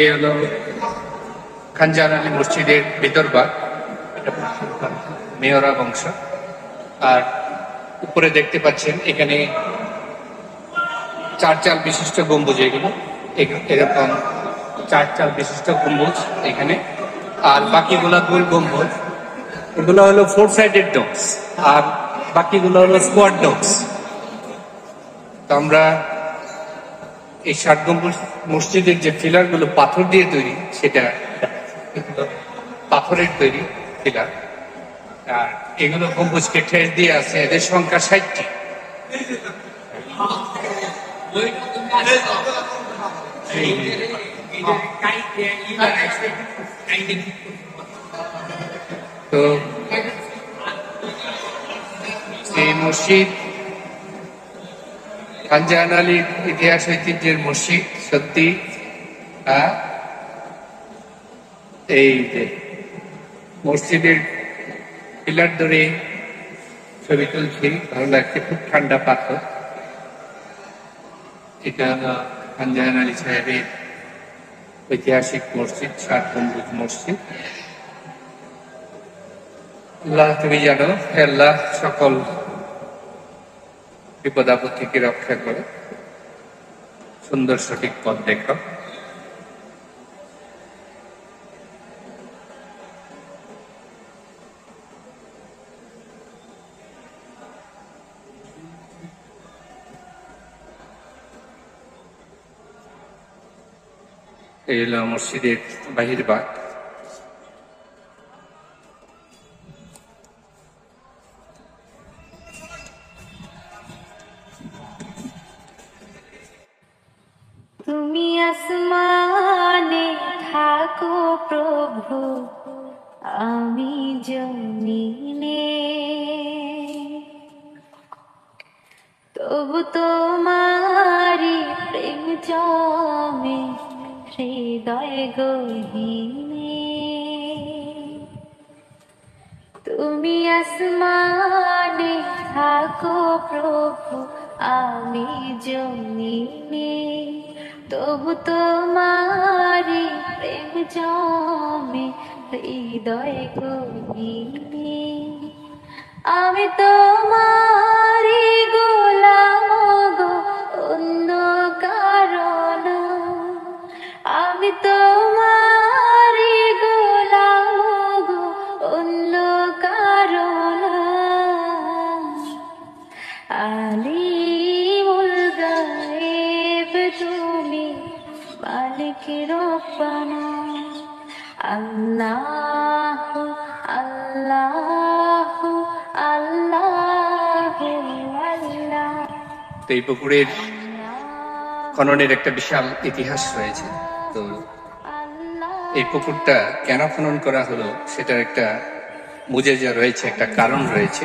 এই হলো খানজান আলী মসজিদের ভিতর বাগ মেয়রা বংশ। আর উপরে দেখতে পাচ্ছেন এখানে চার চাল বিশিষ্ট গম্বুজ এগুলো। এরকম চার চাল বিশিষ্ট গম্বুজ এখানে। আর বাকিগুলো গোল গম্বুজ। এগুলো হলো ফোর সাইডেড ডোমস আর বাকিগুলো হলো স্কোয়াড ডোমস তো আমরা এই ষাট গম্বুজ মসজিদের যে ফিলারগুলো পাথর দিয়ে তৈরি, সেটা পাথরের তৈরি ফিলার। আর এগুলো গম্বুজকে ঠেস দিয়ে আছে এদের সংখ্যা ষাটটি। তো এই মসজিদ খানজাহান আলীর ইতিহাস ঐতিহ্যের মসজিদ, সত্যি এই মসজিদের পিলার ধরে ছবি তুলছি, ভালো লাগছে, খুব ঠান্ডা পাথর। এটা খানজাহান আলী সাহেবের ঐতিহাসিক মসজিদ ষাট গম্বুজ মসজিদ। আল্লাহ, তুমি জানো, আল্লাহ সকল বিপদ আপদ থেকে রক্ষা করো। সুন্দর সঠিক পথ দেখো। এই হলো মসজিদের বাহির বাগ তুমি আসমানে থাকো প্রভু, আমি জমিনে। তবু তোমারি প্রেম জমে হৃদয় গহিনে। তুমি আসমানে থাকো প্রভু, আমি জমিনে। তবু তোমারি প্রেম জমে, হৃদয় গহিনে আমি তোমারি গোলাম গো, অন্য কারণ। আমি তোমারি গোলাম গো, অন্য কারণ। আলিমুল মালিক রব্বানা আল্লাহ আল্লাহ আল্লাহ। এই পুকুরের খননের একটা বিশাল ইতিহাস রয়েছে। তো এই পুকুরটা কেন খনন করা হলো সেটার একটা মুজেজা রয়েছে, একটা কারণ রয়েছে।